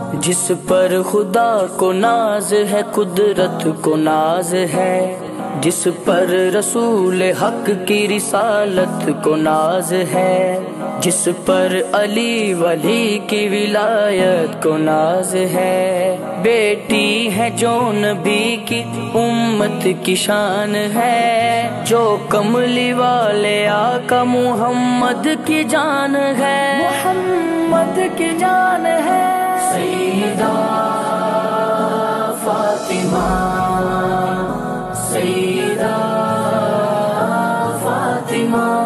जिस पर खुदा को नाज है, कुदरत को नाज है। जिस पर रसूल हक की रिसालत को नाज है। जिस पर अली वली की विलायत को नाज है। बेटी है जो नबी की उम्मत की शान है। जो कमली वाले आका मुहम्मद की जान है। मुहम्मद की जान है। Fatima.